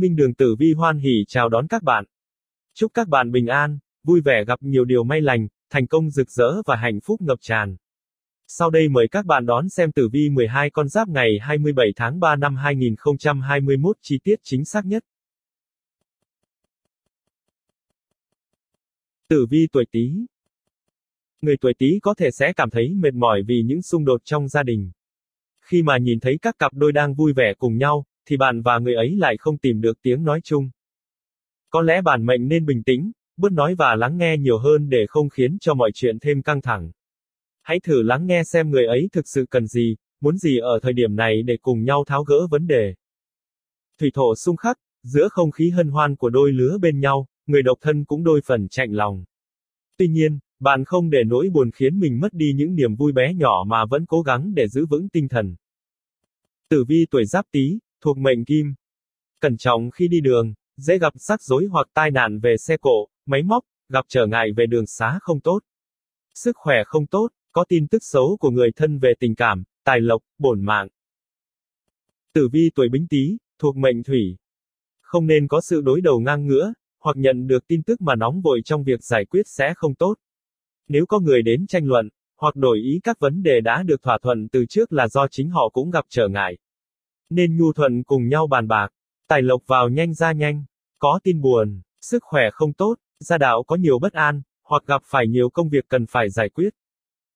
Minh Đường Tử Vi hoan hỉ chào đón các bạn. Chúc các bạn bình an, vui vẻ gặp nhiều điều may lành, thành công rực rỡ và hạnh phúc ngập tràn. Sau đây mời các bạn đón xem tử vi 12 con giáp ngày 27 tháng 3 năm 2021 chi tiết chính xác nhất. Tử vi tuổi Tý Người tuổi Tý có thể sẽ cảm thấy mệt mỏi vì những xung đột trong gia đình. Khi mà nhìn thấy các cặp đôi đang vui vẻ cùng nhau, thì bạn và người ấy lại không tìm được tiếng nói chung. Có lẽ bản mệnh nên bình tĩnh, bớt nói và lắng nghe nhiều hơn để không khiến cho mọi chuyện thêm căng thẳng. Hãy thử lắng nghe xem người ấy thực sự cần gì, muốn gì ở thời điểm này để cùng nhau tháo gỡ vấn đề. Thủy thổ xung khắc, giữa không khí hân hoan của đôi lứa bên nhau, người độc thân cũng đôi phần chạnh lòng. Tuy nhiên, bạn không để nỗi buồn khiến mình mất đi những niềm vui bé nhỏ mà vẫn cố gắng để giữ vững tinh thần. Tử vi tuổi giáp tý, thuộc mệnh kim. Cẩn trọng khi đi đường, dễ gặp rắc rối hoặc tai nạn về xe cộ, máy móc, gặp trở ngại về đường xá không tốt. Sức khỏe không tốt, có tin tức xấu của người thân về tình cảm, tài lộc, bổn mạng. Tử vi tuổi bính tý, thuộc mệnh thủy. Không nên có sự đối đầu ngang ngửa, hoặc nhận được tin tức mà nóng vội trong việc giải quyết sẽ không tốt. Nếu có người đến tranh luận, hoặc đổi ý các vấn đề đã được thỏa thuận từ trước là do chính họ cũng gặp trở ngại. Nên nhu thuận cùng nhau bàn bạc, tài lộc vào nhanh ra nhanh, có tin buồn, sức khỏe không tốt, gia đạo có nhiều bất an, hoặc gặp phải nhiều công việc cần phải giải quyết.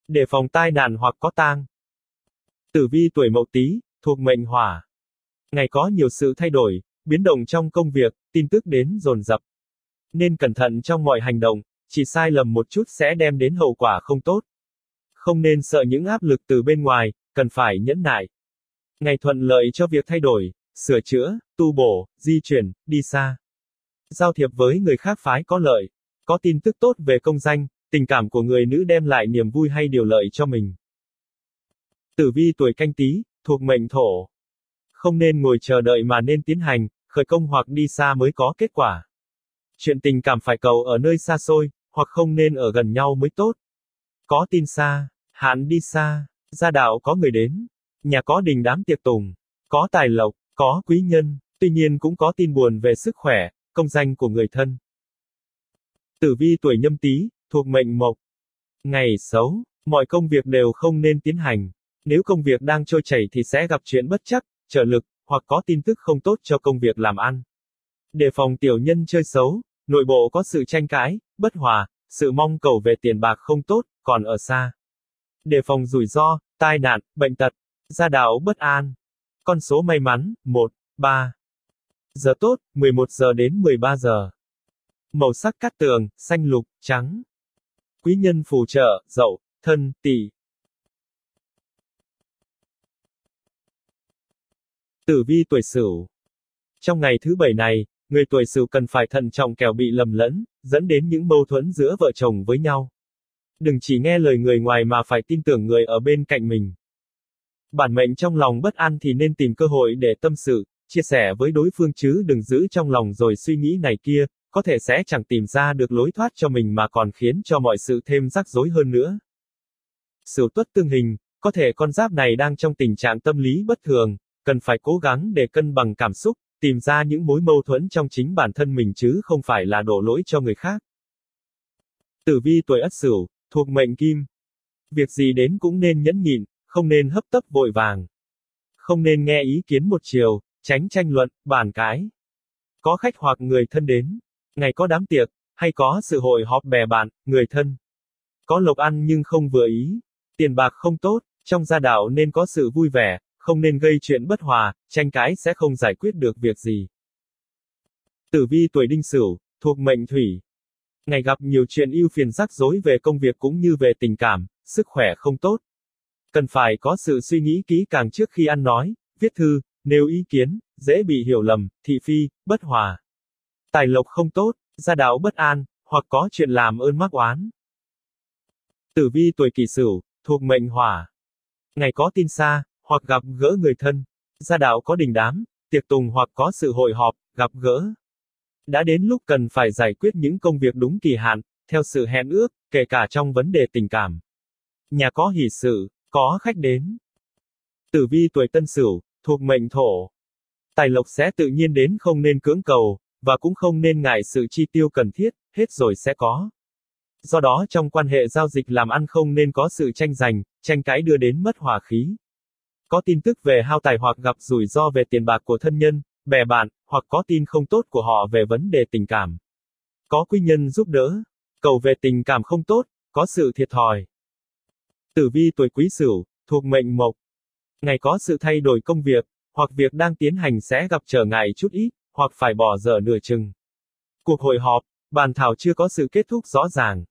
Để phòng tai nạn hoặc có tang. Tử vi tuổi mậu tý, thuộc mệnh hỏa. Ngày có nhiều sự thay đổi, biến động trong công việc, tin tức đến dồn dập. Nên cẩn thận trong mọi hành động, chỉ sai lầm một chút sẽ đem đến hậu quả không tốt. Không nên sợ những áp lực từ bên ngoài, cần phải nhẫn nại. Ngày thuận lợi cho việc thay đổi, sửa chữa, tu bổ, di chuyển, đi xa. Giao thiệp với người khác phái có lợi. Có tin tức tốt về công danh, tình cảm của người nữ đem lại niềm vui hay điều lợi cho mình. Tử vi tuổi canh tí, thuộc mệnh thổ. Không nên ngồi chờ đợi mà nên tiến hành, khởi công hoặc đi xa mới có kết quả. Chuyện tình cảm phải cầu ở nơi xa xôi, hoặc không nên ở gần nhau mới tốt. Có tin xa, hạn đi xa, gia đạo có người đến, nhà có đình đám tiệc tùng, có tài lộc, có quý nhân, tuy nhiên cũng có tin buồn về sức khỏe, công danh của người thân. Tử vi tuổi nhâm tý, thuộc mệnh mộc. Ngày xấu, mọi công việc đều không nên tiến hành. Nếu công việc đang trôi chảy thì sẽ gặp chuyện bất chắc, trở lực, hoặc có tin tức không tốt cho công việc làm ăn. Đề phòng tiểu nhân chơi xấu, nội bộ có sự tranh cãi, bất hòa, sự mong cầu về tiền bạc không tốt, còn ở xa. Đề phòng rủi ro, tai nạn, bệnh tật, gia đạo bất an. Con số may mắn, 1, 3. Giờ tốt, 11 giờ đến 13 giờ. Màu sắc cát tường, xanh lục, trắng. Quý nhân phù trợ, dậu, thân, tỷ. Tử vi tuổi Sửu. Trong ngày thứ bảy này, người tuổi Sửu cần phải thận trọng kẻo bị lầm lẫn, dẫn đến những mâu thuẫn giữa vợ chồng với nhau. Đừng chỉ nghe lời người ngoài mà phải tin tưởng người ở bên cạnh mình. Bản mệnh trong lòng bất an thì nên tìm cơ hội để tâm sự, chia sẻ với đối phương chứ đừng giữ trong lòng rồi suy nghĩ này kia, có thể sẽ chẳng tìm ra được lối thoát cho mình mà còn khiến cho mọi sự thêm rắc rối hơn nữa. Sửu tuất tương hình, có thể con giáp này đang trong tình trạng tâm lý bất thường, cần phải cố gắng để cân bằng cảm xúc, tìm ra những mối mâu thuẫn trong chính bản thân mình chứ không phải là đổ lỗi cho người khác. Tử vi tuổi Ất Sửu, thuộc mệnh Kim. Việc gì đến cũng nên nhẫn nhịn, không nên hấp tấp vội vàng. Không nên nghe ý kiến một chiều, tránh tranh luận, bàn cái. Có khách hoặc người thân đến, ngày có đám tiệc, hay có sự hội họp bè bạn, người thân. Có lộc ăn nhưng không vừa ý, tiền bạc không tốt, trong gia đạo nên có sự vui vẻ, không nên gây chuyện bất hòa, tranh cãi sẽ không giải quyết được việc gì. Tử vi tuổi đinh sửu, thuộc mệnh thủy. Ngày gặp nhiều chuyện ưu phiền rắc rối về công việc cũng như về tình cảm, sức khỏe không tốt. Cần phải có sự suy nghĩ kỹ càng trước khi ăn nói, viết thư, nêu ý kiến, dễ bị hiểu lầm, thị phi, bất hòa. Tài lộc không tốt, gia đạo bất an, hoặc có chuyện làm ơn mắc oán. Tử vi tuổi kỷ sửu, thuộc mệnh hỏa. Ngày có tin xa, hoặc gặp gỡ người thân. Gia đạo có đình đám, tiệc tùng hoặc có sự hội họp, gặp gỡ. Đã đến lúc cần phải giải quyết những công việc đúng kỳ hạn, theo sự hẹn ước, kể cả trong vấn đề tình cảm. Nhà có hỷ sự, có khách đến. Tử vi tuổi tân sửu, thuộc mệnh thổ. Tài lộc sẽ tự nhiên đến không nên cưỡng cầu, và cũng không nên ngại sự chi tiêu cần thiết, hết rồi sẽ có. Do đó trong quan hệ giao dịch làm ăn không nên có sự tranh giành, tranh cãi đưa đến mất hòa khí. Có tin tức về hao tài hoặc gặp rủi ro về tiền bạc của thân nhân, bè bạn, hoặc có tin không tốt của họ về vấn đề tình cảm. Có quý nhân giúp đỡ. Cầu về tình cảm không tốt, có sự thiệt thòi. Tử vi tuổi quý sửu, thuộc mệnh mộc. Ngày có sự thay đổi công việc, hoặc việc đang tiến hành sẽ gặp trở ngại chút ít, hoặc phải bỏ dở nửa chừng. Cuộc hội họp, bàn thảo chưa có sự kết thúc rõ ràng.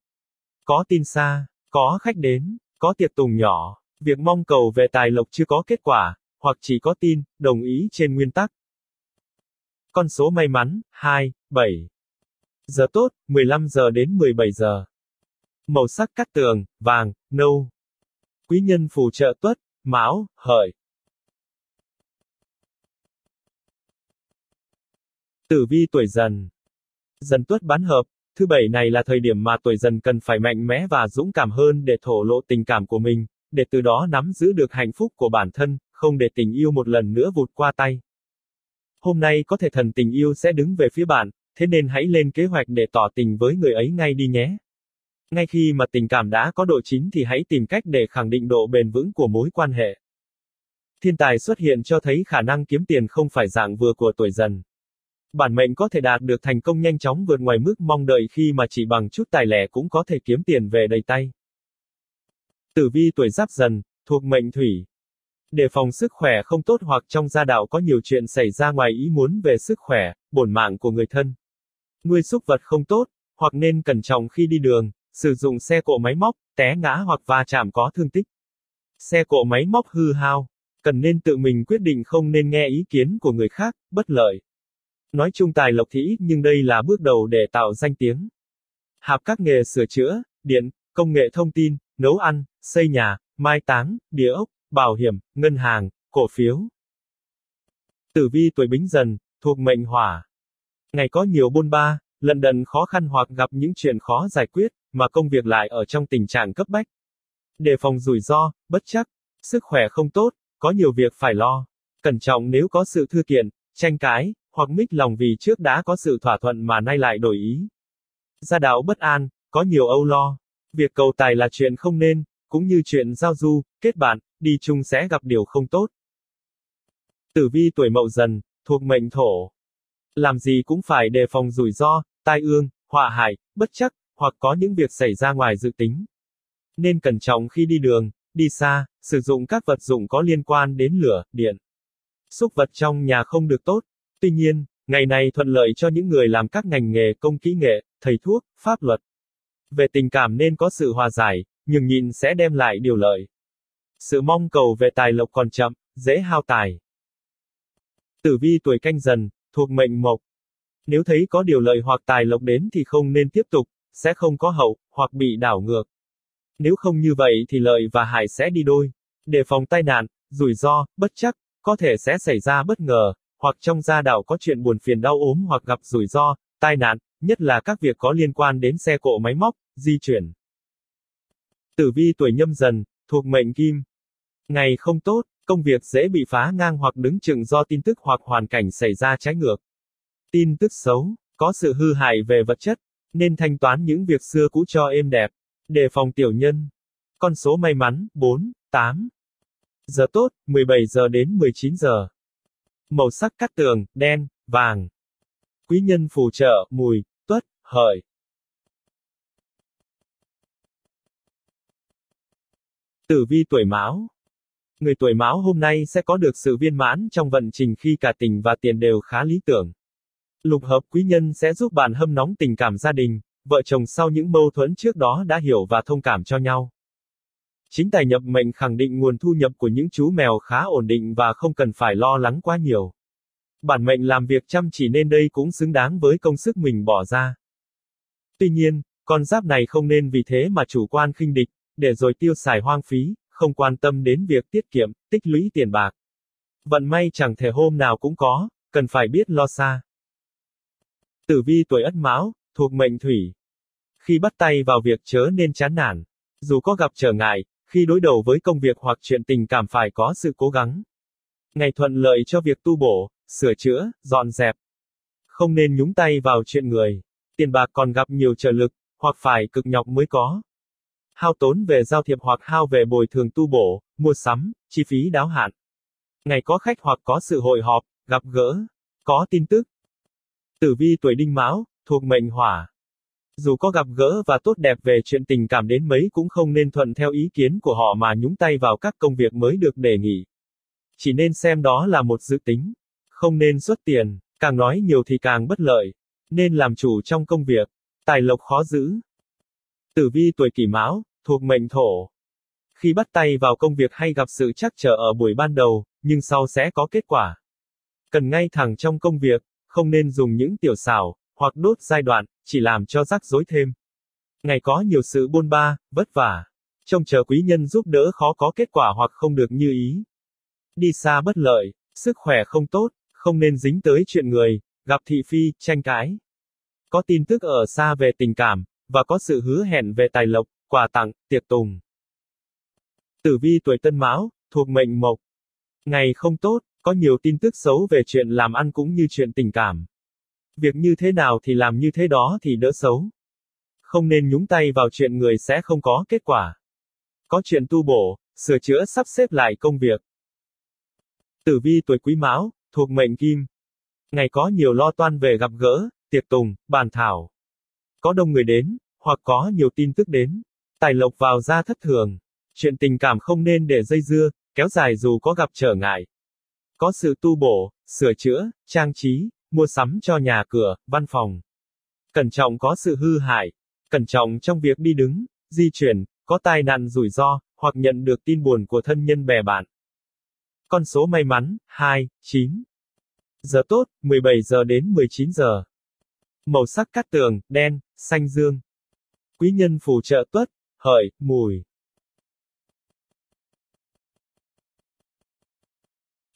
Có tin xa, có khách đến, có tiệc tùng nhỏ, việc mong cầu về tài lộc chưa có kết quả, hoặc chỉ có tin, đồng ý trên nguyên tắc. Con số may mắn, 2, 7. Giờ tốt, 15 giờ đến 17 giờ. Màu sắc cắt tường, vàng, nâu. Quý nhân phù trợ tuất, mão, hợi. Tử vi tuổi dần. Dần tuất bán hợp, thứ bảy này là thời điểm mà tuổi dần cần phải mạnh mẽ và dũng cảm hơn để thổ lộ tình cảm của mình, để từ đó nắm giữ được hạnh phúc của bản thân, không để tình yêu một lần nữa vụt qua tay. Hôm nay có thể thần tình yêu sẽ đứng về phía bạn, thế nên hãy lên kế hoạch để tỏ tình với người ấy ngay đi nhé. Ngay khi mà tình cảm đã có độ chín thì hãy tìm cách để khẳng định độ bền vững của mối quan hệ. Thiên tài xuất hiện cho thấy khả năng kiếm tiền không phải dạng vừa của tuổi dần. Bản mệnh có thể đạt được thành công nhanh chóng vượt ngoài mức mong đợi khi mà chỉ bằng chút tài lẻ cũng có thể kiếm tiền về đầy tay. Tử vi tuổi giáp dần, thuộc mệnh thủy. Đề phòng sức khỏe không tốt hoặc trong gia đạo có nhiều chuyện xảy ra ngoài ý muốn về sức khỏe, bổn mạng của người thân. Nuôi súc vật không tốt, hoặc nên cẩn trọng khi đi đường, sử dụng xe cộ máy móc, té ngã hoặc va chạm có thương tích. Xe cộ máy móc hư hao, cần nên tự mình quyết định không nên nghe ý kiến của người khác, bất lợi. Nói chung tài lộc thì ít nhưng đây là bước đầu để tạo danh tiếng. Hạp các nghề sửa chữa, điện, công nghệ thông tin, nấu ăn, xây nhà, mai táng, địa ốc, bảo hiểm, ngân hàng, cổ phiếu. Tử vi tuổi bính dần, thuộc mệnh hỏa. Ngày có nhiều bôn ba, lần đần khó khăn hoặc gặp những chuyện khó giải quyết, mà công việc lại ở trong tình trạng cấp bách. Đề phòng rủi ro, bất chắc, sức khỏe không tốt, có nhiều việc phải lo. Cẩn trọng nếu có sự thư kiện, tranh cãi, hoặc mít lòng vì trước đã có sự thỏa thuận mà nay lại đổi ý. Gia đạo bất an, có nhiều âu lo. Việc cầu tài là chuyện không nên, cũng như chuyện giao du, kết bạn, đi chung sẽ gặp điều không tốt. Tử vi tuổi mậu dần, thuộc mệnh thổ. Làm gì cũng phải đề phòng rủi ro, tai ương, họa hại, bất chắc, hoặc có những việc xảy ra ngoài dự tính. Nên cẩn trọng khi đi đường, đi xa, sử dụng các vật dụng có liên quan đến lửa, điện. Xúc vật trong nhà không được tốt. Tuy nhiên, ngày này thuận lợi cho những người làm các ngành nghề công kỹ nghệ, thầy thuốc, pháp luật. Về tình cảm nên có sự hòa giải, nhường nhịn sẽ đem lại điều lợi. Sự mong cầu về tài lộc còn chậm, dễ hao tài. Tử vi tuổi canh dần, thuộc mệnh mộc. Nếu thấy có điều lợi hoặc tài lộc đến thì không nên tiếp tục, sẽ không có hậu, hoặc bị đảo ngược. Nếu không như vậy thì lợi và hại sẽ đi đôi. Đề phòng tai nạn, rủi ro, bất chắc, có thể sẽ xảy ra bất ngờ, hoặc trong gia đạo có chuyện buồn phiền đau ốm hoặc gặp rủi ro, tai nạn, nhất là các việc có liên quan đến xe cộ máy móc, di chuyển. Tử vi tuổi nhâm dần, thuộc mệnh kim. Ngày không tốt, công việc dễ bị phá ngang hoặc đứng chừng do tin tức hoặc hoàn cảnh xảy ra trái ngược. Tin tức xấu, có sự hư hại về vật chất, nên thanh toán những việc xưa cũ cho êm đẹp. Đề phòng tiểu nhân. Con số may mắn, 4, 8. Giờ tốt, 17 giờ đến 19 giờ. Màu sắc cắt tường, đen, vàng. Quý nhân phù trợ, mùi, tuất, hợi. Tử vi tuổi Mão. Người tuổi Mão hôm nay sẽ có được sự viên mãn trong vận trình khi cả tình và tiền đều khá lý tưởng. Lục hợp quý nhân sẽ giúp bạn hâm nóng tình cảm gia đình, vợ chồng sau những mâu thuẫn trước đó đã hiểu và thông cảm cho nhau. Chính tài nhập mệnh khẳng định nguồn thu nhập của những chú mèo khá ổn định và không cần phải lo lắng quá nhiều. Bản mệnh làm việc chăm chỉ nên đây cũng xứng đáng với công sức mình bỏ ra. Tuy nhiên, con giáp này không nên vì thế mà chủ quan khinh địch, để rồi tiêu xài hoang phí, không quan tâm đến việc tiết kiệm, tích lũy tiền bạc. Vận may chẳng thể hôm nào cũng có, cần phải biết lo xa. Tử vi tuổi ất mão, thuộc mệnh thủy. Khi bắt tay vào việc chớ nên chán nản. Dù có gặp trở ngại, khi đối đầu với công việc hoặc chuyện tình cảm phải có sự cố gắng. Ngày thuận lợi cho việc tu bổ, sửa chữa, dọn dẹp. Không nên nhúng tay vào chuyện người. Tiền bạc còn gặp nhiều trở lực, hoặc phải cực nhọc mới có. Hao tốn về giao thiệp hoặc hao về bồi thường tu bổ, mua sắm, chi phí đáo hạn. Ngày có khách hoặc có sự hội họp, gặp gỡ, có tin tức. Tử vi tuổi đinh mão, thuộc mệnh hỏa. Dù có gặp gỡ và tốt đẹp về chuyện tình cảm đến mấy cũng không nên thuận theo ý kiến của họ mà nhúng tay vào các công việc mới được đề nghị. Chỉ nên xem đó là một dự tính. Không nên xuất tiền, càng nói nhiều thì càng bất lợi. Nên làm chủ trong công việc. Tài lộc khó giữ. Tử vi tuổi kỷ mão, thuộc mệnh thổ. Khi bắt tay vào công việc hay gặp sự chắc trở ở buổi ban đầu, nhưng sau sẽ có kết quả. Cần ngay thẳng trong công việc, không nên dùng những tiểu xảo, hoặc đốt giai đoạn, chỉ làm cho rắc rối thêm. Ngày có nhiều sự buôn ba, vất vả. Trông chờ quý nhân giúp đỡ khó có kết quả hoặc không được như ý. Đi xa bất lợi, sức khỏe không tốt, không nên dính tới chuyện người, gặp thị phi, tranh cãi. Có tin tức ở xa về tình cảm, và có sự hứa hẹn về tài lộc, quà tặng, tiệc tùng. Tử vi tuổi tân mão, thuộc mệnh mộc. Ngày không tốt, có nhiều tin tức xấu về chuyện làm ăn cũng như chuyện tình cảm. Việc như thế nào thì làm như thế đó thì đỡ xấu. Không nên nhúng tay vào chuyện người sẽ không có kết quả. Có chuyện tu bổ, sửa chữa sắp xếp lại công việc. Tử vi tuổi quý mão, thuộc mệnh kim. Ngày có nhiều lo toan về gặp gỡ, tiệc tùng, bàn thảo. Có đông người đến, hoặc có nhiều tin tức đến. Tài lộc vào ra thất thường. Chuyện tình cảm không nên để dây dưa, kéo dài dù có gặp trở ngại. Có sự tu bổ, sửa chữa, trang trí, mua sắm cho nhà cửa, văn phòng. Cẩn trọng có sự hư hại. Cẩn trọng trong việc đi đứng, di chuyển, có tai nạn rủi ro, hoặc nhận được tin buồn của thân nhân bè bạn. Con số may mắn, 2, 9. Giờ tốt, 17 giờ đến 19 giờ. Màu sắc cát tường, đen, xanh dương. Quý nhân phù trợ tuất, hợi, mùi.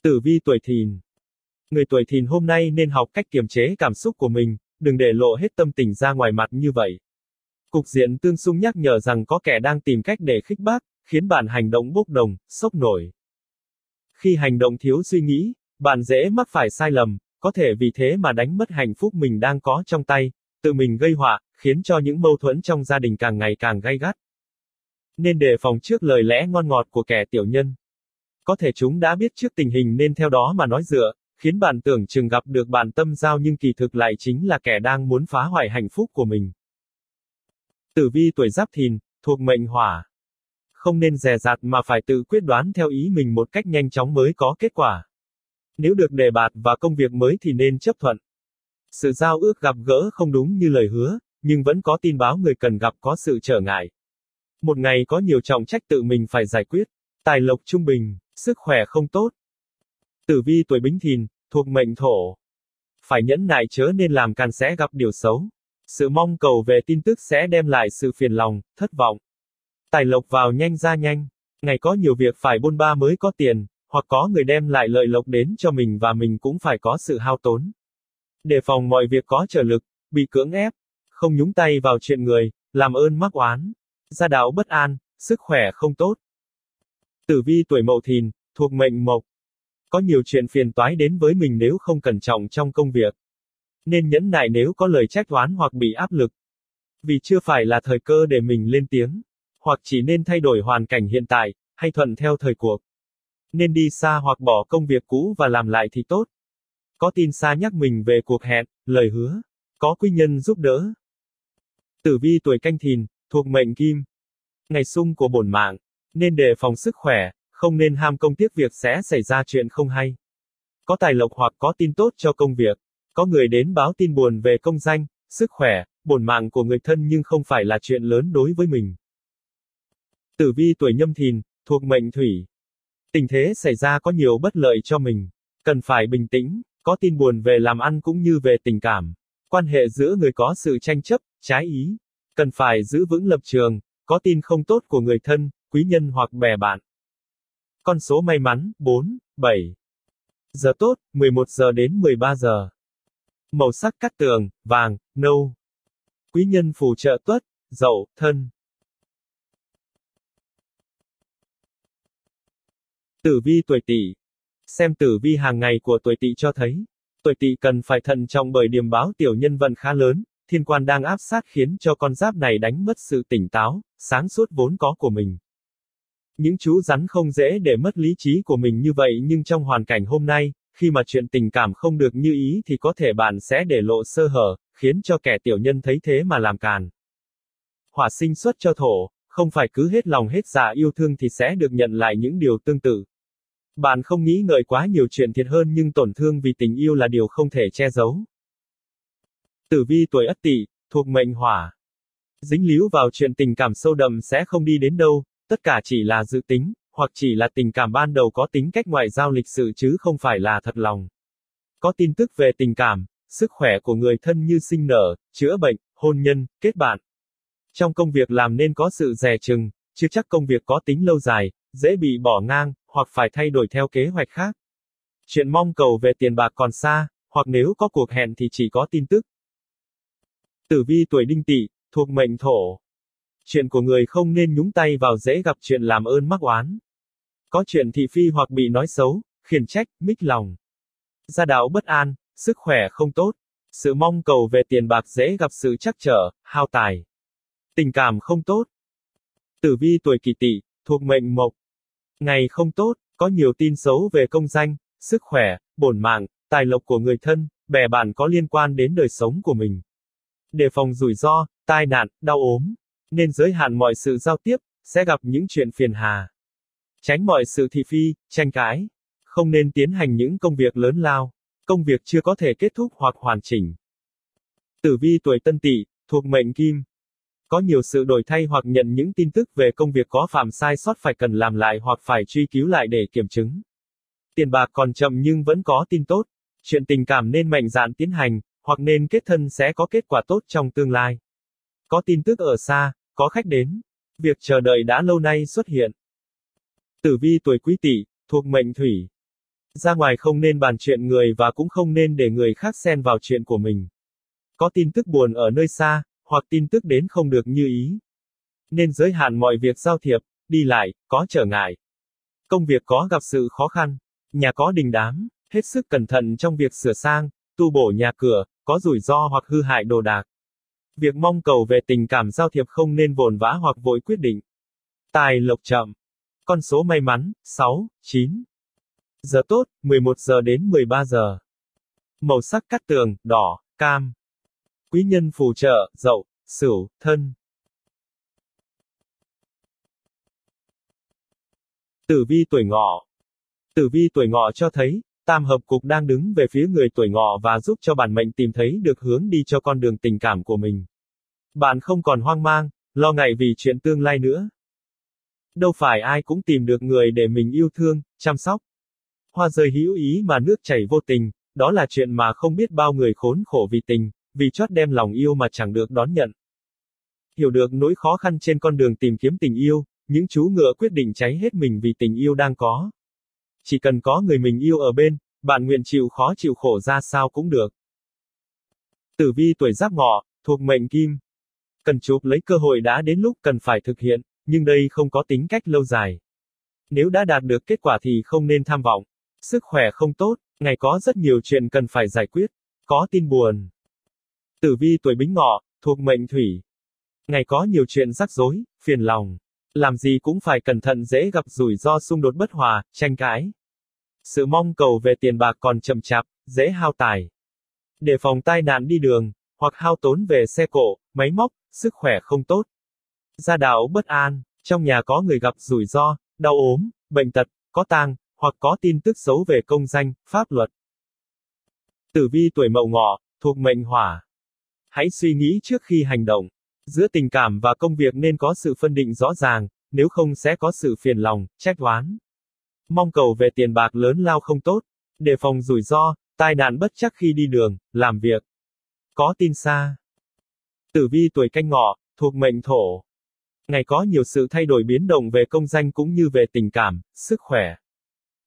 Tử vi tuổi thìn. Người tuổi thìn hôm nay nên học cách kiềm chế cảm xúc của mình, đừng để lộ hết tâm tình ra ngoài mặt như vậy. Cục diện tương xung nhắc nhở rằng có kẻ đang tìm cách để khích bác, khiến bạn hành động bốc đồng, sốc nổi. Khi hành động thiếu suy nghĩ, bạn dễ mắc phải sai lầm, có thể vì thế mà đánh mất hạnh phúc mình đang có trong tay, tự mình gây họa, khiến cho những mâu thuẫn trong gia đình càng ngày càng gay gắt. Nên đề phòng trước lời lẽ ngon ngọt của kẻ tiểu nhân. Có thể chúng đã biết trước tình hình nên theo đó mà nói dựa, khiến bạn tưởng chừng gặp được bạn tâm giao nhưng kỳ thực lại chính là kẻ đang muốn phá hoại hạnh phúc của mình. Tử vi tuổi giáp thìn, thuộc mệnh hỏa. Không nên dè dặt mà phải tự quyết đoán theo ý mình một cách nhanh chóng mới có kết quả. Nếu được đề bạt và công việc mới thì nên chấp thuận. Sự giao ước gặp gỡ không đúng như lời hứa, nhưng vẫn có tin báo người cần gặp có sự trở ngại. Một ngày có nhiều trọng trách tự mình phải giải quyết. Tài lộc trung bình, sức khỏe không tốt. Tử vi tuổi bính thìn, thuộc mệnh thổ. Phải nhẫn nại chớ nên làm càng sẽ gặp điều xấu. Sự mong cầu về tin tức sẽ đem lại sự phiền lòng, thất vọng. Tài lộc vào nhanh ra nhanh. Ngày có nhiều việc phải bôn ba mới có tiền, hoặc có người đem lại lợi lộc đến cho mình và mình cũng phải có sự hao tốn. Đề phòng mọi việc có trở lực, bị cưỡng ép, không nhúng tay vào chuyện người, làm ơn mắc oán, gia đạo bất an, sức khỏe không tốt. Tử vi tuổi mậu thìn, thuộc mệnh mộc. Có nhiều chuyện phiền toái đến với mình nếu không cẩn trọng trong công việc. Nên nhẫn nại nếu có lời trách oán hoặc bị áp lực. Vì chưa phải là thời cơ để mình lên tiếng. Hoặc chỉ nên thay đổi hoàn cảnh hiện tại, hay thuận theo thời cuộc. Nên đi xa hoặc bỏ công việc cũ và làm lại thì tốt. Có tin xa nhắc mình về cuộc hẹn, lời hứa. Có quý nhân giúp đỡ. Tử vi tuổi canh thìn, thuộc mệnh kim. Ngày sung của bổn mạng, nên đề phòng sức khỏe, không nên ham công tiếc việc sẽ xảy ra chuyện không hay. Có tài lộc hoặc có tin tốt cho công việc. Có người đến báo tin buồn về công danh, sức khỏe, bổn mạng của người thân nhưng không phải là chuyện lớn đối với mình. Tử vi tuổi nhâm thìn, thuộc mệnh thủy. Tình thế xảy ra có nhiều bất lợi cho mình. Cần phải bình tĩnh, có tin buồn về làm ăn cũng như về tình cảm. Quan hệ giữa người có sự tranh chấp, trái ý. Cần phải giữ vững lập trường, có tin không tốt của người thân, quý nhân hoặc bè bạn. Con số may mắn, 4, 7. Giờ tốt, 11 giờ đến 13 giờ. Màu sắc cắt tường, vàng, nâu. Quý nhân phù trợ tuất, dậu, thân. Tử vi tuổi tỵ. Xem tử vi hàng ngày của tuổi tỵ cho thấy, tuổi tỵ cần phải thận trọng bởi điểm báo tiểu nhân vận khá lớn, thiên quan đang áp sát khiến cho con giáp này đánh mất sự tỉnh táo, sáng suốt vốn có của mình. Những chú rắn không dễ để mất lý trí của mình như vậy nhưng trong hoàn cảnh hôm nay, khi mà chuyện tình cảm không được như ý thì có thể bạn sẽ để lộ sơ hở, khiến cho kẻ tiểu nhân thấy thế mà làm càn. Hỏa sinh xuất cho thổ, không phải cứ hết lòng hết dạ yêu thương thì sẽ được nhận lại những điều tương tự. Bạn không nghĩ ngợi quá nhiều chuyện thiệt hơn nhưng tổn thương vì tình yêu là điều không thể che giấu. Tử vi tuổi Ất Tỵ, thuộc mệnh Hỏa. Dính líu vào chuyện tình cảm sâu đậm sẽ không đi đến đâu, tất cả chỉ là dự tính, hoặc chỉ là tình cảm ban đầu có tính cách ngoại giao lịch sự chứ không phải là thật lòng. Có tin tức về tình cảm, sức khỏe của người thân như sinh nở, chữa bệnh, hôn nhân, kết bạn. Trong công việc làm nên có sự dè chừng, chưa chắc công việc có tính lâu dài, dễ bị bỏ ngang, hoặc phải thay đổi theo kế hoạch khác. Chuyện mong cầu về tiền bạc còn xa, hoặc nếu có cuộc hẹn thì chỉ có tin tức. Tử vi tuổi đinh tỵ, thuộc mệnh thổ. Chuyện của người không nên nhúng tay vào dễ gặp chuyện làm ơn mắc oán. Có chuyện thị phi hoặc bị nói xấu, khiển trách, mích lòng. Gia đạo bất an, sức khỏe không tốt. Sự mong cầu về tiền bạc dễ gặp sự chắc trở, hao tài. Tình cảm không tốt. Tử vi tuổi kỷ tỵ, thuộc mệnh mộc. Ngày không tốt, có nhiều tin xấu về công danh, sức khỏe, bổn mạng, tài lộc của người thân, bè bạn có liên quan đến đời sống của mình. Đề phòng rủi ro, tai nạn, đau ốm. Nên giới hạn mọi sự giao tiếp, sẽ gặp những chuyện phiền hà. Tránh mọi sự thị phi, tranh cãi. Không nên tiến hành những công việc lớn lao. Công việc chưa có thể kết thúc hoặc hoàn chỉnh. Tử vi tuổi tân tỵ, thuộc mệnh kim. Có nhiều sự đổi thay hoặc nhận những tin tức về công việc có phạm sai sót phải cần làm lại hoặc phải truy cứu lại để kiểm chứng. Tiền bạc còn chậm nhưng vẫn có tin tốt. Chuyện tình cảm nên mạnh dạn tiến hành, hoặc nên kết thân sẽ có kết quả tốt trong tương lai. Có tin tức ở xa, có khách đến. Việc chờ đợi đã lâu nay xuất hiện. Tử vi tuổi quý tỵ, thuộc mệnh thủy. Ra ngoài không nên bàn chuyện người và cũng không nên để người khác xen vào chuyện của mình. Có tin tức buồn ở nơi xa, hoặc tin tức đến không được như ý. Nên giới hạn mọi việc giao thiệp, đi lại, có trở ngại. Công việc có gặp sự khó khăn, nhà có đình đám, hết sức cẩn thận trong việc sửa sang, tu bổ nhà cửa, có rủi ro hoặc hư hại đồ đạc. Việc mong cầu về tình cảm giao thiệp không nên vồn vã hoặc vội quyết định. Tài lộc chậm. Con số may mắn, 6, 9. Giờ tốt, 11 giờ đến 13 giờ. Màu sắc cắt tường, đỏ, cam. Quý nhân phù trợ, dậu, sửu, thân. Tử vi tuổi ngọ. Tử vi tuổi ngọ cho thấy, tam hợp cục đang đứng về phía người tuổi ngọ và giúp cho bản mệnh tìm thấy được hướng đi cho con đường tình cảm của mình. Bạn không còn hoang mang, lo ngại vì chuyện tương lai nữa. Đâu phải ai cũng tìm được người để mình yêu thương, chăm sóc. Hoa rơi hữu ý mà nước chảy vô tình, đó là chuyện mà không biết bao người khốn khổ vì tình, vì chót đem lòng yêu mà chẳng được đón nhận. Hiểu được nỗi khó khăn trên con đường tìm kiếm tình yêu, những chú ngựa quyết định cháy hết mình vì tình yêu đang có. Chỉ cần có người mình yêu ở bên, bạn nguyện chịu khó chịu khổ ra sao cũng được. Tử vi tuổi giáp ngọ, thuộc mệnh kim. Cần chụp lấy cơ hội đã đến lúc cần phải thực hiện, nhưng đây không có tính cách lâu dài. Nếu đã đạt được kết quả thì không nên tham vọng. Sức khỏe không tốt, ngày có rất nhiều chuyện cần phải giải quyết. Có tin buồn. Tử vi tuổi bính ngọ, thuộc mệnh thủy. Ngày có nhiều chuyện rắc rối, phiền lòng. Làm gì cũng phải cẩn thận dễ gặp rủi ro xung đột bất hòa, tranh cãi. Sự mong cầu về tiền bạc còn chậm chạp, dễ hao tài. Đề phòng tai nạn đi đường, hoặc hao tốn về xe cộ, máy móc, sức khỏe không tốt. Gia đạo bất an, trong nhà có người gặp rủi ro, đau ốm, bệnh tật, có tang, hoặc có tin tức xấu về công danh, pháp luật. Tử vi tuổi mậu ngọ, thuộc mệnh hỏa. Hãy suy nghĩ trước khi hành động. Giữa tình cảm và công việc nên có sự phân định rõ ràng, nếu không sẽ có sự phiền lòng, trách oán. Mong cầu về tiền bạc lớn lao không tốt, đề phòng rủi ro, tai nạn bất chắc khi đi đường, làm việc. Có tin xa. Tử vi tuổi canh ngọ, thuộc mệnh thổ. Ngày có nhiều sự thay đổi biến động về công danh cũng như về tình cảm, sức khỏe.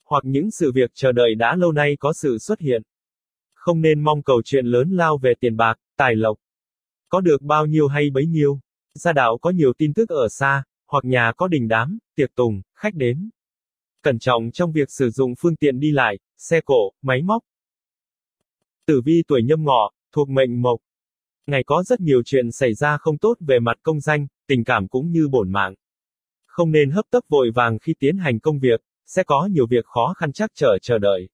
Hoặc những sự việc chờ đợi đã lâu nay có sự xuất hiện. Không nên mong cầu chuyện lớn lao về tiền bạc, tài lộc. Có được bao nhiêu hay bấy nhiêu. Gia đạo có nhiều tin tức ở xa, hoặc nhà có đình đám, tiệc tùng, khách đến. Cẩn trọng trong việc sử dụng phương tiện đi lại, xe cộ, máy móc. Tử vi tuổi nhâm ngọ, thuộc mệnh mộc. Ngày có rất nhiều chuyện xảy ra không tốt về mặt công danh, tình cảm cũng như bổn mạng. Không nên hấp tấp vội vàng khi tiến hành công việc, sẽ có nhiều việc khó khăn chắc trở chờ đợi.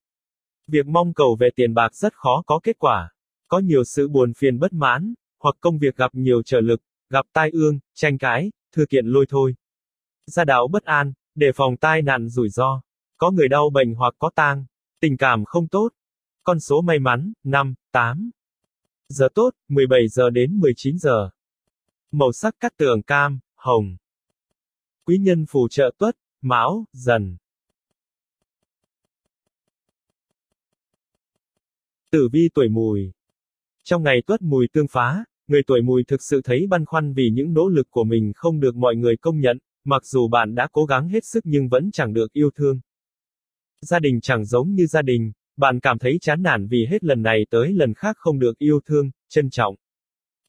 Việc mong cầu về tiền bạc rất khó có kết quả. Có nhiều sự buồn phiền bất mãn, hoặc công việc gặp nhiều trở lực, gặp tai ương, tranh cãi, thư kiện lôi thôi. Gia đạo bất an, đề phòng tai nạn rủi ro. Có người đau bệnh hoặc có tang. Tình cảm không tốt. Con số may mắn, 5, 8. Giờ tốt, 17 giờ đến 19 giờ. Màu sắc cắt tường cam, hồng. Quý nhân phù trợ tuất, mão, dần. Tử vi tuổi mùi. Trong ngày tuất mùi tương phá, người tuổi mùi thực sự thấy băn khoăn vì những nỗ lực của mình không được mọi người công nhận, mặc dù bạn đã cố gắng hết sức nhưng vẫn chẳng được yêu thương. Gia đình chẳng giống như gia đình, bạn cảm thấy chán nản vì hết lần này tới lần khác không được yêu thương, trân trọng.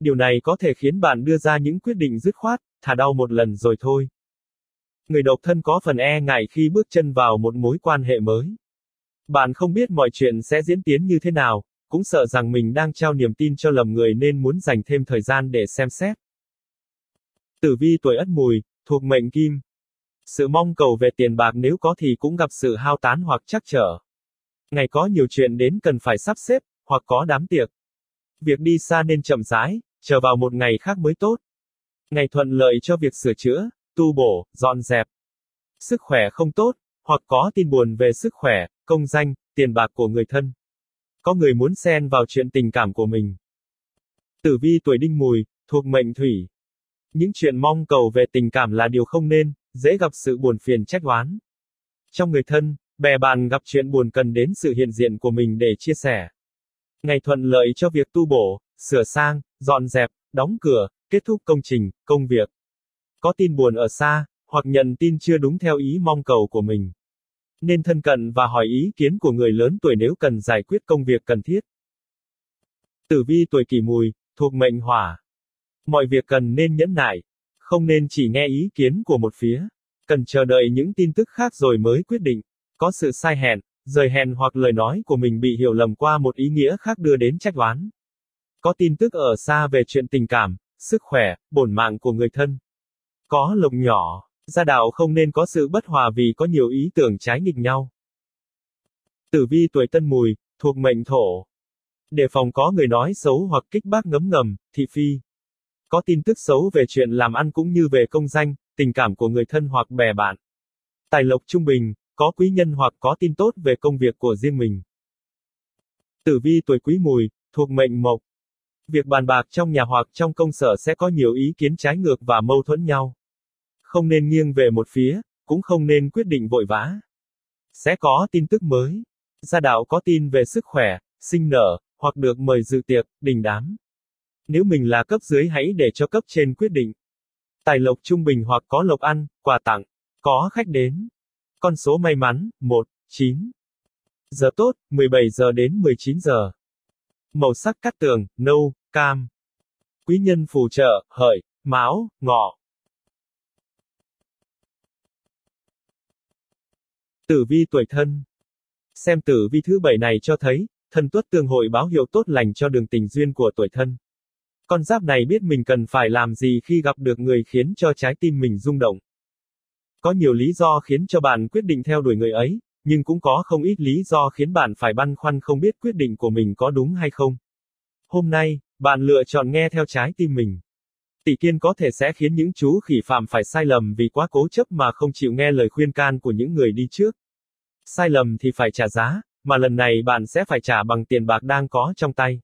Điều này có thể khiến bạn đưa ra những quyết định dứt khoát, thả đau một lần rồi thôi. Người độc thân có phần e ngại khi bước chân vào một mối quan hệ mới. Bạn không biết mọi chuyện sẽ diễn tiến như thế nào, cũng sợ rằng mình đang trao niềm tin cho lầm người nên muốn dành thêm thời gian để xem xét. Tử vi tuổi Ất Mùi, thuộc mệnh Kim. Sự mong cầu về tiền bạc nếu có thì cũng gặp sự hao tán hoặc chắc trở. Ngày có nhiều chuyện đến cần phải sắp xếp, hoặc có đám tiệc. Việc đi xa nên chậm rãi, chờ vào một ngày khác mới tốt. Ngày thuận lợi cho việc sửa chữa, tu bổ, dọn dẹp. Sức khỏe không tốt, hoặc có tin buồn về sức khỏe, công danh, tiền bạc của người thân. Có người muốn xen vào chuyện tình cảm của mình. Tử vi tuổi đinh mùi, thuộc mệnh thủy. Những chuyện mong cầu về tình cảm là điều không nên, dễ gặp sự buồn phiền trách oán. Trong người thân, bè bạn gặp chuyện buồn cần đến sự hiện diện của mình để chia sẻ. Ngày thuận lợi cho việc tu bổ, sửa sang, dọn dẹp, đóng cửa, kết thúc công trình, công việc. Có tin buồn ở xa, hoặc nhận tin chưa đúng theo ý mong cầu của mình. Nên thân cận và hỏi ý kiến của người lớn tuổi nếu cần giải quyết công việc cần thiết. Tử vi tuổi kỷ mùi, thuộc mệnh hỏa. Mọi việc cần nên nhẫn nại, không nên chỉ nghe ý kiến của một phía. Cần chờ đợi những tin tức khác rồi mới quyết định. Có sự sai hẹn, rời hẹn hoặc lời nói của mình bị hiểu lầm qua một ý nghĩa khác đưa đến trách oán. Có tin tức ở xa về chuyện tình cảm, sức khỏe, bổn mạng của người thân. Có lộc nhỏ, gia đạo không nên có sự bất hòa vì có nhiều ý tưởng trái nghịch nhau. Tử vi tuổi tân mùi, thuộc mệnh thổ. Đề phòng có người nói xấu hoặc kích bác ngấm ngầm, thị phi. Có tin tức xấu về chuyện làm ăn cũng như về công danh, tình cảm của người thân hoặc bè bạn. Tài lộc trung bình, có quý nhân hoặc có tin tốt về công việc của riêng mình. Tử vi tuổi quý mùi, thuộc mệnh mộc. Việc bàn bạc trong nhà hoặc trong công sở sẽ có nhiều ý kiến trái ngược và mâu thuẫn nhau. Không nên nghiêng về một phía, cũng không nên quyết định vội vã. Sẽ có tin tức mới. Gia đạo có tin về sức khỏe, sinh nở, hoặc được mời dự tiệc, đình đám. Nếu mình là cấp dưới hãy để cho cấp trên quyết định. Tài lộc trung bình hoặc có lộc ăn, quà tặng, có khách đến. Con số may mắn, 1, 9. Giờ tốt, 17 giờ đến 19 giờ. Màu sắc cắt tường, nâu, cam. Quý nhân phù trợ, hợi, máu, ngọ. Tử vi tuổi thân. Xem tử vi thứ bảy này cho thấy, thần tuất tương hội báo hiệu tốt lành cho đường tình duyên của tuổi thân. Con giáp này biết mình cần phải làm gì khi gặp được người khiến cho trái tim mình rung động. Có nhiều lý do khiến cho bạn quyết định theo đuổi người ấy, nhưng cũng có không ít lý do khiến bạn phải băn khoăn không biết quyết định của mình có đúng hay không. Hôm nay, bạn lựa chọn nghe theo trái tim mình. Tỷ kiên có thể sẽ khiến những chú khỉ phạm phải sai lầm vì quá cố chấp mà không chịu nghe lời khuyên can của những người đi trước. Sai lầm thì phải trả giá, mà lần này bạn sẽ phải trả bằng tiền bạc đang có trong tay.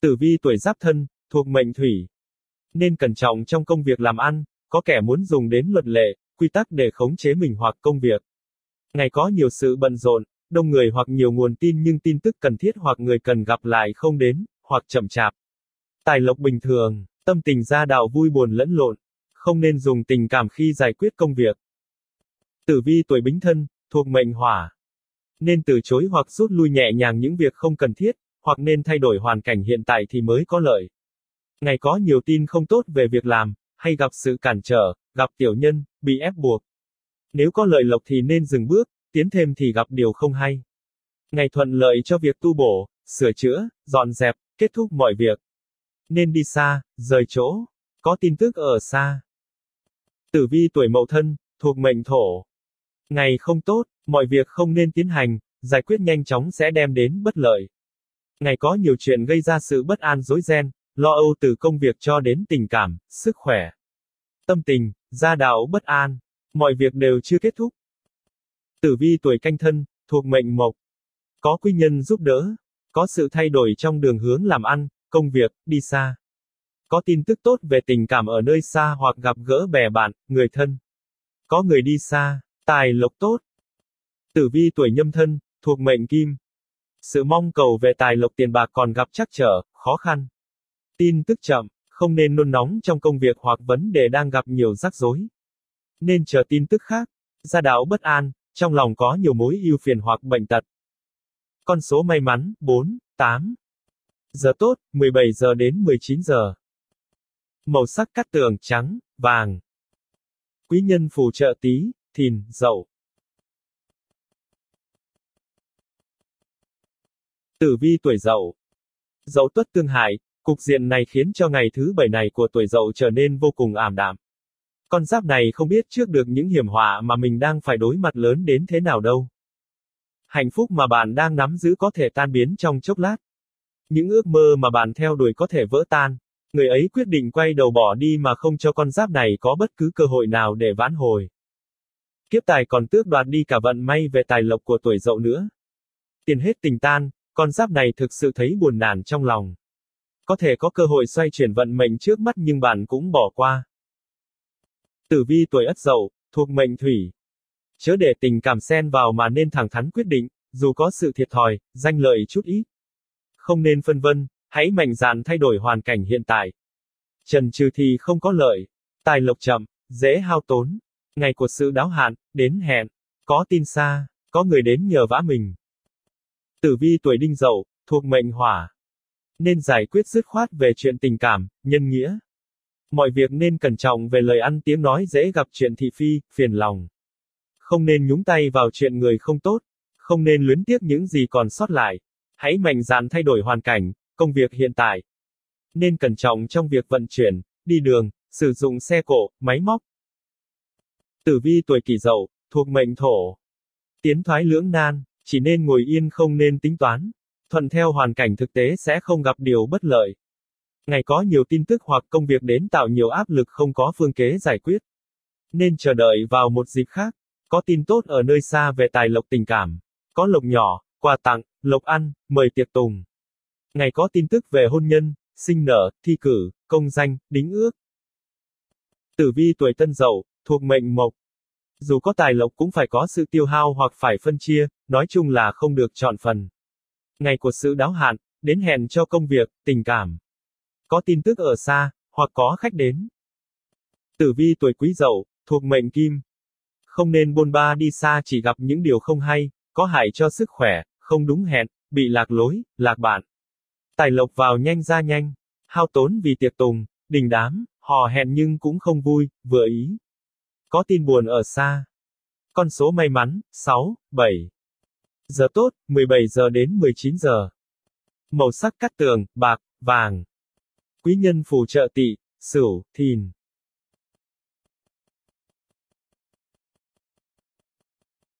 Tử vi tuổi giáp thân, thuộc mệnh thủy. Nên cẩn trọng trong công việc làm ăn, có kẻ muốn dùng đến luật lệ, quy tắc để khống chế mình hoặc công việc. Ngày có nhiều sự bận rộn, đông người hoặc nhiều nguồn tin nhưng tin tức cần thiết hoặc người cần gặp lại không đến, hoặc chậm chạp. Tài lộc bình thường, tâm tình gia đạo vui buồn lẫn lộn, không nên dùng tình cảm khi giải quyết công việc. Tử vi tuổi bính thân, thuộc mệnh hỏa. Nên từ chối hoặc rút lui nhẹ nhàng những việc không cần thiết, hoặc nên thay đổi hoàn cảnh hiện tại thì mới có lợi. Ngày có nhiều tin không tốt về việc làm, hay gặp sự cản trở, gặp tiểu nhân, bị ép buộc. Nếu có lợi lộc thì nên dừng bước, tiến thêm thì gặp điều không hay. Ngày thuận lợi cho việc tu bổ, sửa chữa, dọn dẹp, kết thúc mọi việc. Nên đi xa, rời chỗ. Có tin tức ở xa. Tử vi tuổi mậu thân, thuộc mệnh thổ. Ngày không tốt, mọi việc không nên tiến hành, giải quyết nhanh chóng sẽ đem đến bất lợi. Ngày có nhiều chuyện gây ra sự bất an rối ren, lo âu từ công việc cho đến tình cảm, sức khỏe. Tâm tình, gia đạo bất an, mọi việc đều chưa kết thúc. Tử vi tuổi canh thân, thuộc mệnh mộc. Có quy nhân giúp đỡ, có sự thay đổi trong đường hướng làm ăn, công việc, đi xa. Có tin tức tốt về tình cảm ở nơi xa hoặc gặp gỡ bè bạn, người thân. Có người đi xa, tài lộc tốt. Tử vi tuổi nhâm thân, thuộc mệnh kim. Sự mong cầu về tài lộc tiền bạc còn gặp trắc trở, khó khăn. Tin tức chậm, không nên nôn nóng trong công việc hoặc vấn đề đang gặp nhiều rắc rối. Nên chờ tin tức khác. Gia đạo bất an, trong lòng có nhiều mối ưu phiền hoặc bệnh tật. Con số may mắn, 4, 8. Giờ tốt, 17 giờ đến 19 giờ. Màu sắc cắt tường, trắng, vàng. Quý nhân phù trợ tí, thìn, dậu. Tử vi tuổi dậu. Dậu tuất tương hại, cục diện này khiến cho ngày thứ bảy này của tuổi dậu trở nên vô cùng ảm đạm. Con giáp này không biết trước được những hiểm họa mà mình đang phải đối mặt lớn đến thế nào đâu. Hạnh phúc mà bạn đang nắm giữ có thể tan biến trong chốc lát. Những ước mơ mà bạn theo đuổi có thể vỡ tan. Người ấy quyết định quay đầu bỏ đi mà không cho con giáp này có bất cứ cơ hội nào để vãn hồi. Kiếp tài còn tước đoạt đi cả vận may về tài lộc của tuổi dậu nữa. Tiền hết tình tan, con giáp này thực sự thấy buồn nản trong lòng. Có thể có cơ hội xoay chuyển vận mệnh trước mắt nhưng bạn cũng bỏ qua. Tử vi tuổi ất dậu, thuộc mệnh thủy. Chớ để tình cảm xen vào mà nên thẳng thắn quyết định, dù có sự thiệt thòi, danh lợi chút ít. Không nên phân vân, hãy mạnh dạn thay đổi hoàn cảnh hiện tại. Trần trừ thì không có lợi, tài lộc chậm, dễ hao tốn. Ngày của sự đáo hạn, đến hẹn, có tin xa, có người đến nhờ vã mình. Tử vi tuổi đinh dậu, thuộc mệnh hỏa. Nên giải quyết dứt khoát về chuyện tình cảm, nhân nghĩa. Mọi việc nên cẩn trọng về lời ăn tiếng nói dễ gặp chuyện thị phi, phiền lòng. Không nên nhúng tay vào chuyện người không tốt, không nên luyến tiếc những gì còn sót lại. Hãy mạnh dạn thay đổi hoàn cảnh, công việc hiện tại. Nên cẩn trọng trong việc vận chuyển, đi đường, sử dụng xe cộ, máy móc. Tử vi tuổi kỷ dậu, thuộc mệnh thổ. Tiến thoái lưỡng nan, chỉ nên ngồi yên không nên tính toán. Thuận theo hoàn cảnh thực tế sẽ không gặp điều bất lợi. Ngày có nhiều tin tức hoặc công việc đến tạo nhiều áp lực không có phương kế giải quyết. Nên chờ đợi vào một dịp khác. Có tin tốt ở nơi xa về tài lộc tình cảm. Có lộc nhỏ, quà tặng, lộc ăn, mời tiệc tùng. Ngày có tin tức về hôn nhân, sinh nở, thi cử, công danh, đính ước. Tử vi tuổi tân dậu, thuộc mệnh mộc. Dù có tài lộc cũng phải có sự tiêu hao hoặc phải phân chia, nói chung là không được chọn phần. Ngày của sự đáo hạn, đến hẹn cho công việc, tình cảm. Có tin tức ở xa, hoặc có khách đến. Tử vi tuổi quý dậu, thuộc mệnh kim. Không nên bôn ba đi xa chỉ gặp những điều không hay, có hại cho sức khỏe, không đúng hẹn, bị lạc lối, lạc bạn. Tài lộc vào nhanh ra nhanh, hao tốn vì tiệc tùng, đình đám, hò hẹn nhưng cũng không vui, vừa ý. Có tin buồn ở xa. Con số may mắn, 6, 7. Giờ tốt, 17 giờ đến 19 giờ. Màu sắc cắt tường, bạc, vàng. Quý nhân phù trợ tỵ, sửu, thìn.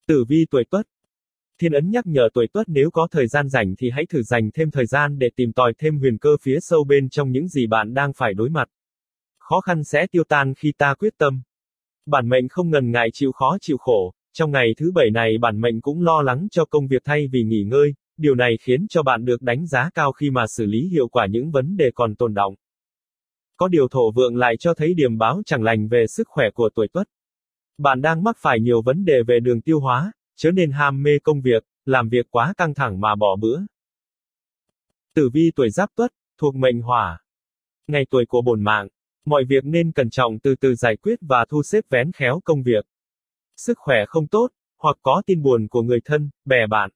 Tử vi tuổi tuất. Thiên ấn nhắc nhở tuổi tuất nếu có thời gian rảnh thì hãy thử dành thêm thời gian để tìm tòi thêm huyền cơ phía sâu bên trong những gì bạn đang phải đối mặt. Khó khăn sẽ tiêu tan khi ta quyết tâm. Bản mệnh không ngần ngại chịu khó chịu khổ, trong ngày thứ bảy này bản mệnh cũng lo lắng cho công việc thay vì nghỉ ngơi, điều này khiến cho bạn được đánh giá cao khi mà xử lý hiệu quả những vấn đề còn tồn động. Có điều thổ vượng lại cho thấy điểm báo chẳng lành về sức khỏe của tuổi tuất. Bạn đang mắc phải nhiều vấn đề về đường tiêu hóa, chớ nên ham mê công việc, làm việc quá căng thẳng mà bỏ bữa. Tử vi tuổi giáp tuất, thuộc mệnh hỏa. Ngày tuổi của bổn mạng, mọi việc nên cẩn trọng từ từ giải quyết và thu xếp vén khéo công việc. Sức khỏe không tốt, hoặc có tin buồn của người thân, bè bạn.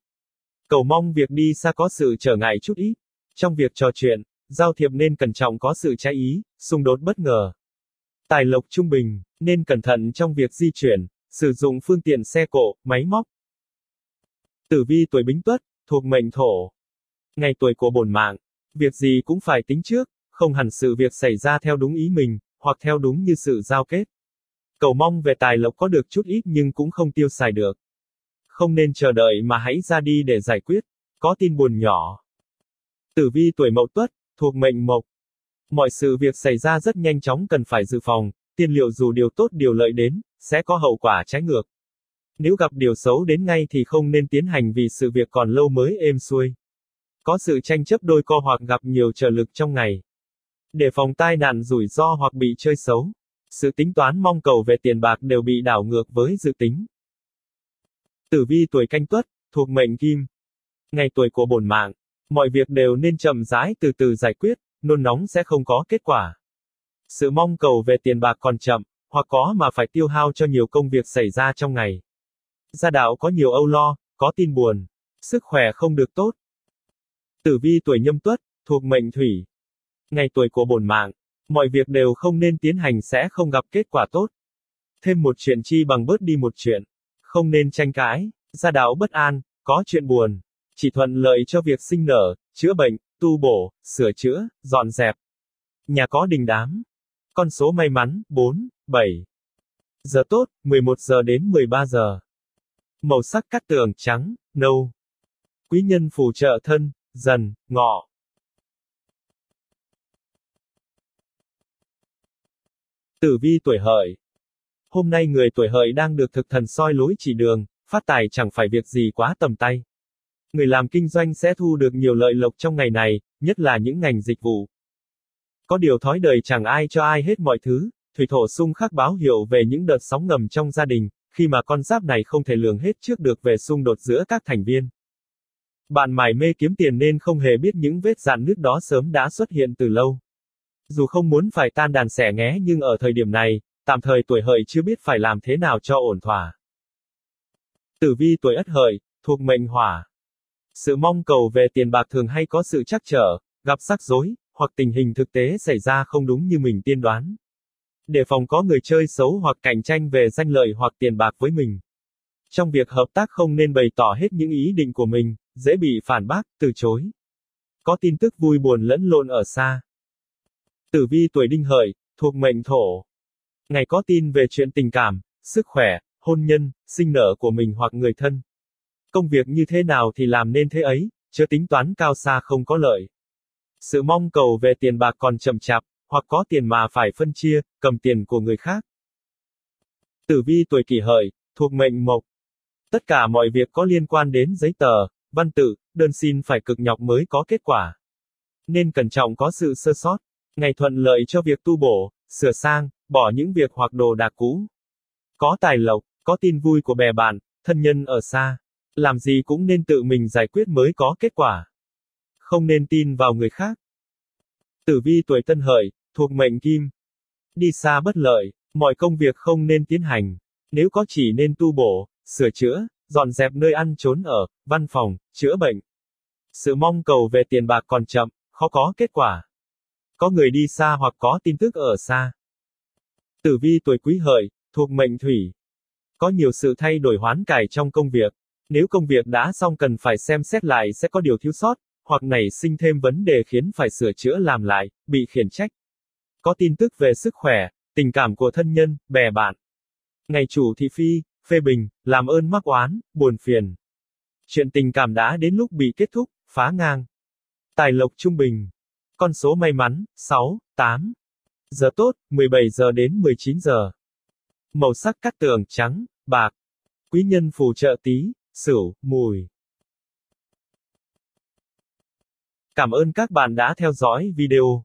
Cầu mong việc đi xa có sự trở ngại chút ít. Trong việc trò chuyện, giao thiệp nên cẩn trọng có sự trái ý, xung đột bất ngờ. Tài lộc trung bình, nên cẩn thận trong việc di chuyển, sử dụng phương tiện xe cộ, máy móc. Tử vi tuổi Bính Tuất, thuộc mệnh thổ. Ngày tuổi của bổn mạng, việc gì cũng phải tính trước, không hẳn sự việc xảy ra theo đúng ý mình, hoặc theo đúng như sự giao kết. Cầu mong về tài lộc có được chút ít nhưng cũng không tiêu xài được. Không nên chờ đợi mà hãy ra đi để giải quyết. Có tin buồn nhỏ. Tử vi tuổi Mậu Tuất, thuộc mệnh Mộc. Mọi sự việc xảy ra rất nhanh chóng cần phải dự phòng, tiên liệu dù điều tốt điều lợi đến, sẽ có hậu quả trái ngược. Nếu gặp điều xấu đến ngay thì không nên tiến hành vì sự việc còn lâu mới êm xuôi. Có sự tranh chấp đôi co hoặc gặp nhiều trở lực trong ngày. Để phòng tai nạn rủi ro hoặc bị chơi xấu. Sự tính toán mong cầu về tiền bạc đều bị đảo ngược với dự tính. Tử vi tuổi canh tuất, thuộc mệnh kim. Ngày tuổi của bổn mạng, mọi việc đều nên chậm rãi từ từ giải quyết, nôn nóng sẽ không có kết quả. Sự mong cầu về tiền bạc còn chậm, hoặc có mà phải tiêu hao cho nhiều công việc xảy ra trong ngày. Gia đạo có nhiều âu lo, có tin buồn, sức khỏe không được tốt. Tử vi tuổi nhâm tuất, thuộc mệnh thủy. Ngày tuổi của bổn mạng, mọi việc đều không nên tiến hành sẽ không gặp kết quả tốt. Thêm một chuyện chi bằng bớt đi một chuyện. Không nên tranh cãi, gia đạo bất an, có chuyện buồn. Chỉ thuận lợi cho việc sinh nở, chữa bệnh, tu bổ, sửa chữa, dọn dẹp. Nhà có đình đám. Con số may mắn, 4, 7. Giờ tốt, 11 giờ đến 13 giờ. Màu sắc cắt tường, trắng, nâu. Quý nhân phù trợ thân, dần, ngọ. Tử vi tuổi hợi. Hôm nay người tuổi hợi đang được thực thần soi lối chỉ đường, phát tài chẳng phải việc gì quá tầm tay. Người làm kinh doanh sẽ thu được nhiều lợi lộc trong ngày này, nhất là những ngành dịch vụ. Có điều thói đời chẳng ai cho ai hết mọi thứ, thủy thổ xung khắc báo hiệu về những đợt sóng ngầm trong gia đình, khi mà con giáp này không thể lường hết trước được về xung đột giữa các thành viên. Bạn mải mê kiếm tiền nên không hề biết những vết dạn nứt đó sớm đã xuất hiện từ lâu. Dù không muốn phải tan đàn xẻ nghé nhưng ở thời điểm này, tạm thời tuổi hợi chưa biết phải làm thế nào cho ổn thỏa. Tử vi tuổi ất hợi, thuộc mệnh hỏa. Sự mong cầu về tiền bạc thường hay có sự trắc trở, gặp rắc rối, hoặc tình hình thực tế xảy ra không đúng như mình tiên đoán. Để phòng có người chơi xấu hoặc cạnh tranh về danh lợi hoặc tiền bạc với mình. Trong việc hợp tác không nên bày tỏ hết những ý định của mình, dễ bị phản bác, từ chối. Có tin tức vui buồn lẫn lộn ở xa. Tử vi tuổi đinh hợi, thuộc mệnh thổ. Ngày có tin về chuyện tình cảm, sức khỏe, hôn nhân, sinh nở của mình hoặc người thân. Công việc như thế nào thì làm nên thế ấy, chưa tính toán cao xa không có lợi. Sự mong cầu về tiền bạc còn chậm chạp, hoặc có tiền mà phải phân chia, cầm tiền của người khác. Tử vi tuổi kỷ hợi, thuộc mệnh mộc. Tất cả mọi việc có liên quan đến giấy tờ, văn tự, đơn xin phải cực nhọc mới có kết quả. Nên cẩn trọng có sự sơ sót. Ngày thuận lợi cho việc tu bổ, sửa sang, bỏ những việc hoặc đồ đạc cũ. Có tài lộc, có tin vui của bè bạn, thân nhân ở xa. Làm gì cũng nên tự mình giải quyết mới có kết quả. Không nên tin vào người khác. Tử vi tuổi tân hợi, thuộc mệnh kim. Đi xa bất lợi, mọi công việc không nên tiến hành. Nếu có chỉ nên tu bổ, sửa chữa, dọn dẹp nơi ăn trốn ở, văn phòng, chữa bệnh. Sự mong cầu về tiền bạc còn chậm, khó có kết quả. Có người đi xa hoặc có tin tức ở xa. Tử vi tuổi quý hợi, thuộc mệnh thủy. Có nhiều sự thay đổi hoán cải trong công việc. Nếu công việc đã xong cần phải xem xét lại sẽ có điều thiếu sót, hoặc nảy sinh thêm vấn đề khiến phải sửa chữa làm lại, bị khiển trách. Có tin tức về sức khỏe, tình cảm của thân nhân, bè bạn. Ngày chủ thị phi, phê bình, làm ơn mắc oán, buồn phiền. Chuyện tình cảm đã đến lúc bị kết thúc, phá ngang. Tài lộc trung bình. Con số may mắn, 6, 8. Giờ tốt, 17 giờ đến 19 giờ. Màu sắc cắt tường, trắng, bạc. Quý nhân phù trợ tí, sửu, mùi. Cảm ơn các bạn đã theo dõi video.